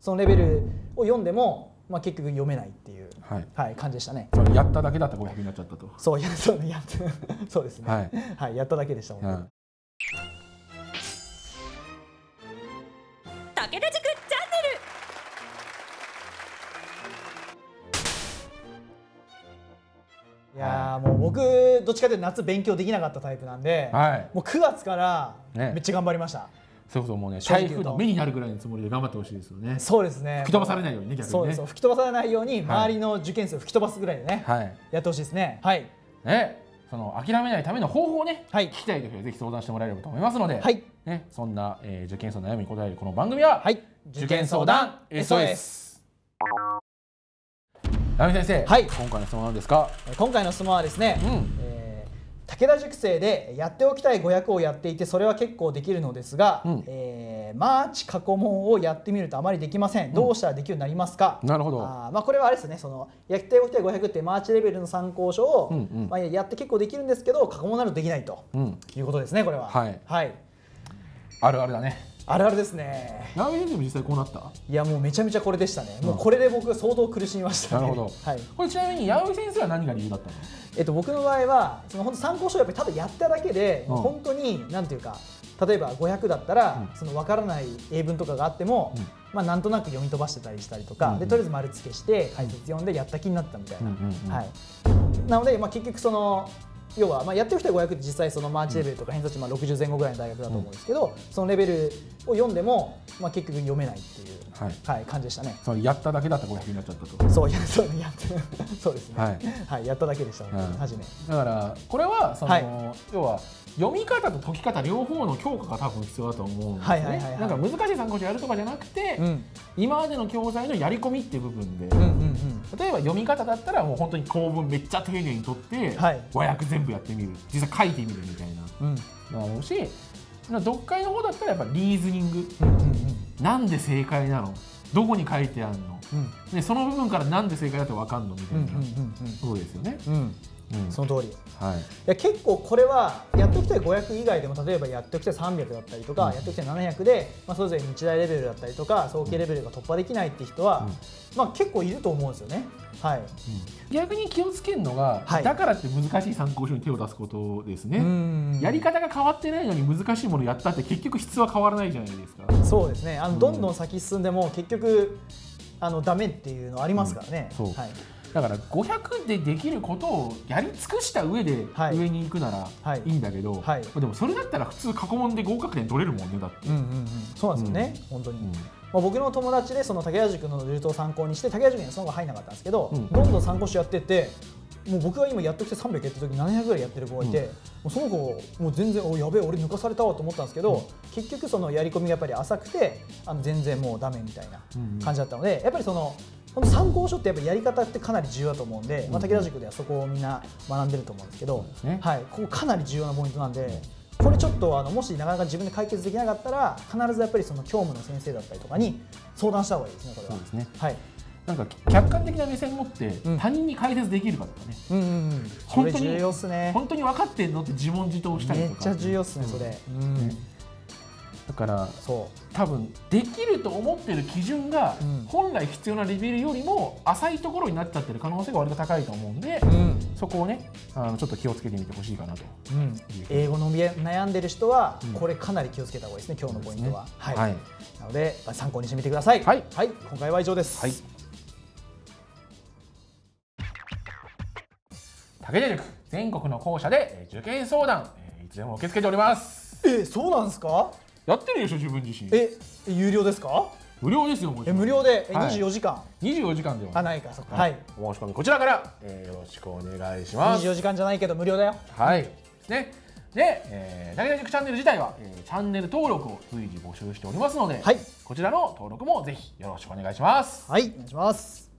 そのレベルを読んでも、まあ、結局読めないっていう、はい。はい、感じでしたね。それやっただけだったら500になっちゃったと。そうや そうや そうですね、ははいいやっただけでした、本当にはい。武田塾チャンネル。いやーもう僕どっちかというと夏勉強できなかったタイプなんで、はい。もう9月からね。めっちゃ頑張りました、それこそもうね。台風の目になるぐらいのつもりで頑張ってほしいですよね。そうですね。吹き飛ばされないようにね逆にね。そうです。そう吹き飛ばされないように周りの受験生を吹き飛ばすぐらいでね、はい。やってほしいですね。はい。ね。その諦めないための方法をね、はい。聞きたいときはぜひ相談してもらえればと思いますので、はい。ね、そんな、えー受験生の悩みに答えるこの番組は、はい受験相談 SOS ラミ先生、はい。今回の質問は何ですか、えー今回の質問はですね、うん。えー武田塾生でやっておきたい500をやっていてそれは結構できるのですが、うん。えーマーチ過去問をやってみるとあまりできません。どうしたらできるようになりますか、なるほど。あーまあ、これはあれですね。そのやっておきたい500ってマーチレベルの参考書を、うん。うんまあ、やって結構できるんですけど過去問なるとできないとうん、いうことですねこれは。はい。はい、あるあるだねあるあるですね。ラミ先生も実際こうなった？いやもうめちゃめちゃこれでしたね、もうこれで僕相当苦しみましたね。なるほど、はい。これちなみに八百先生は何が理由だったの？えっと、僕の場合はその本当参考書をやっぱりただやっただけで、うん。本当になんていうか例えば500だったら、うん。その分からない英文とかがあっても、うん。まあ、なんとなく読み飛ばしてたりしたりとか、うんうん。でとりあえず丸付けして解説読んでやった気になったみたいな、はい、なので、まあ、結局その要は、まあ、やってる人は500って実際そのマーチレベルとか偏差値まあ60前後ぐらいの大学だと思うんですけど、そのレベルを読んでも、まあ、結局読めないっていう、はい。はい、感じでしたね。そのやっただけだったら500になっちゃったと。そうやそうやってそうですね、はい。はい、やっただけでした、本当にうん初め。だからこれはその、はい。要は読み方と解き方両方の強化が多分必要だと思うんですね。なんか難しい参考書やるとかじゃなくて、うん。今までの教材のやり込みっていう部分で、うん例えば読み方だったらもう本当に構文めっちゃ丁寧に取って、はい。和訳全部やってみる。実際書いてみるみたいうん。なのがあるし読解の方だったらやっぱリーズニング。うんうんなんで正解なの？どこに書いてあるの、うん。ね、その部分からなんで正解だって分かんのみたいな、うんうんそうですよね、うん。うん。うんその通り。いはい。や結構これはやっておきたい500以外でも例えばやっておきたい300だったりとか、うん。やっておきたい700で、まあ、それぞれ日大レベルだったりとか早期レベルが突破できないって人は、まあ、結構いると思うんですよね。はい、逆に気をつけるのが、はい。だからって難しい参考書に手を出すことですね、うん。やり方が変わってないのに難しいものやったって結局質は変わらないじゃないですか。そうですね。あの、うん。どんどん先進んでも結局あのダメっていうのありますからね。うんそう。はい。だから500でできることをやり尽くした上ではい。上に行くならはい。いいんだけど、はい。でもそれだったら普通過去問で合格点取れるもんねだって、うんうんうん、そうなんですよね、本当に。うん。まあ、僕の友達でその武田塾のルートを参考にして武田塾にはその後入らなかったんですけど、うん。どんどん参考書やってってもう僕が今やってきて300やってる時700ぐらいやってる子がいて、うんもうその子もう全然おやべえ俺抜かされたわと思ったんですけど、うん結局そのやり込みがやっぱり浅くてあの全然もうダメみたいなうん感じだったので、やっぱりその本当参考書ってやっぱりやり方ってかなり重要だと思うんで、まあ、うん武田塾ではそこをみんな学んでると思うんですけど、はい、ここかなり重要なポイントなんで。これちょっとあのもしなかなか自分で解決できなかったら必ずやっぱりその教務の先生だったりとかに相談した方がいいですねこれは。そうですねはい。なんか客観的な目線を持ってうん他人に解説できるかとかね、うんうんうん。そ本当にれ重要っすね。本当に分かってんのって自問自答したりとかめっちゃ重要っすねそれ。うん。ねだからそ多分できると思ってる基準がうん本来必要なレベルよりも浅いところになっちゃってる可能性が割と高いと思うんで、う。うん。そこをねあのちょっと気をつけてみてほしいかなと。うん。英語の悩んでる人はうんこれかなり気をつけた方がいいですね今日のポイントは。はい。はいなので参考にしてみてください。はいはい。今回は以上です。はい武田塾全国の校舎でえー受験相談、えーいつでも受け付けておりますえそうなんですか？やってるでしょ自分自身え有料ですか？無料ですよもちえ無料で？えはい24時間？24時間ではあないかそっか。はい。お申し込みこちらから、えーよろしくお願いします24時間じゃないけど無料だよ。はいねで、えー、武田塾チャンネル自体は、えーチャンネル登録を随時募集しておりますので、はいこちらの登録もぜひよろしくお願いしますはいお願いします。